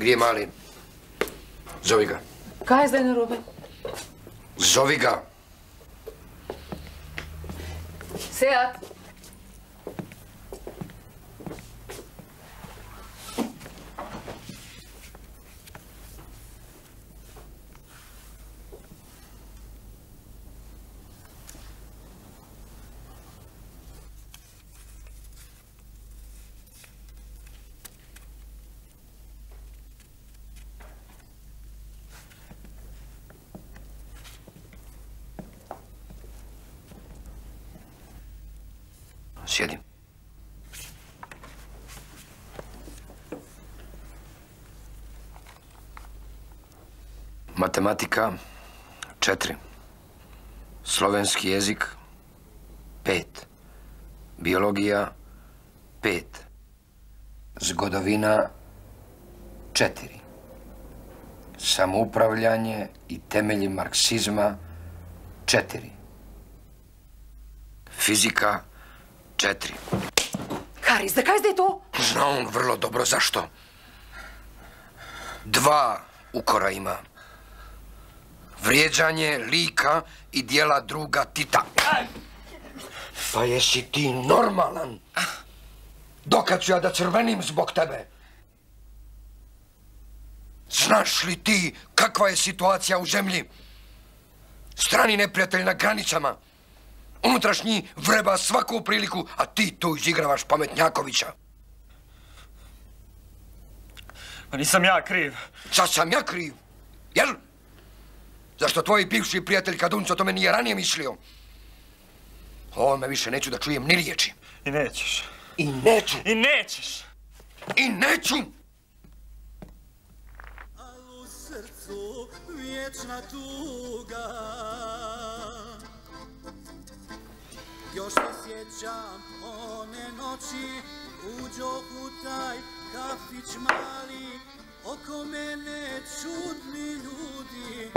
Гри е мали. Зови га. Кај е една роба? Зови га. Сеат. Sjedi. Matematika, četiri. Slovenski jezik, pet. Biologija, pet. Zgodovina, četiri. Samoupravljanje i temelji marksizma, četiri. Fizika, četiri. Kari, zakaj zdaj to? Zna on vrlo dobro zašto. Dva ukora ima. Vrijeđanje lika i dijela druga Tita. Pa jesi ti normalan? Dokad ću ja da crvenim zbog tebe? Znaš li ti kakva je situacija u zemlji? Strani neprijatelj na granicama. Unutrašnji vreba svaku priliku, a ti tu izigravaš pametnjakovića. Pa nisam ja kriv. Sad sam ja kriv, jel? Zašto tvoj bivši prijatelj Kadunco o tome nije ranije mislio? O ovome više neću da čujem ni riječi. I nećeš. I neću. I nećeš. I neću. u srcu vječna tuga Još se sjećam one noći Uđoh u taj kafić mali Oko mene čudni ljudi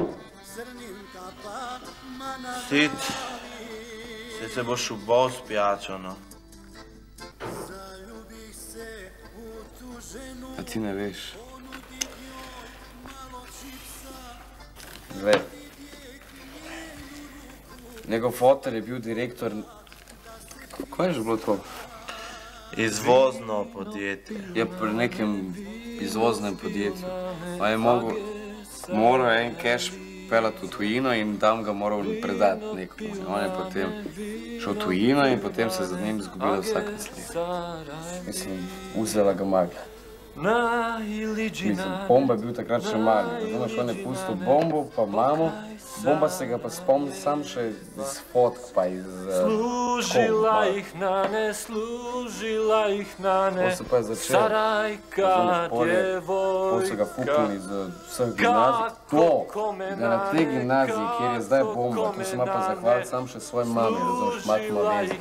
Crnim kapama na Sit. glavi Se se boš u bos pijačano. Zaljubih se u tu ženu A ti ne veš. Gled. Njegov fotor je bil direktor... Kaj je že bilo to? Izvozno podjetje. Je pri nekem izvoznem podjetju. Pa je mogel, moral en cash pelati v tujino in tam ga moral predati nekomu. In on je potem šel v tujino in potem se za njim izgubila vsaka sled. Mislim, vzela ga magla. Mislim, bomba je bil takrat še mali. Razumeš, on je pustil bombo, pa mamo. Bomba se ga pa spomni sam še iz fotk, pa iz... eh, Služila tako, ih na ne, služila ih na ne. Pol se pa je začel. Sarajka, Razumeš, pol je- Pol so ga fuknili djevojka. z vseh gimnazij. To, da na tej gimnaziji, kjer je zdaj bomba, tu se ima pa zahvaliti sam še svoji mami, razumeš, matima vezka.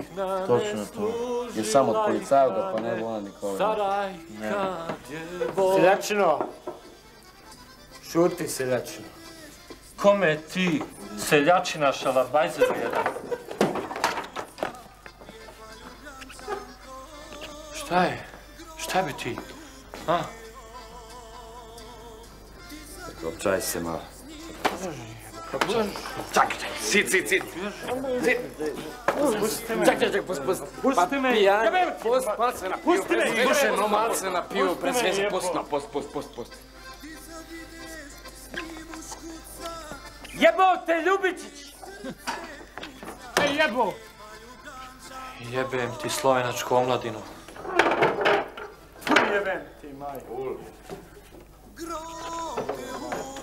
Točno to. Je sam od policajev, da pa ne bo ona nikoli. Sarajka, djevojka. Seljačino! Šuti, seljačino. Kome ti, seljačina šalabajzer jedan? Šta je? Šta bi ti? A? Občaj se malo. Čakaj, čakaj, sit, sit, sit. Sit. Pusti me. Čakaj, čakaj, pusti, pusti. Pusti me. Pijan, pusti, malo se napil. Pusti me. Duše, no, malo se napil, presvezi, pusti, no, pusti, pusti, pusti, pusti. Jebote, Ljubičić! Ej, jebo! Jebem ti slovenačko omladinu. Jebem ti, maj. Grote,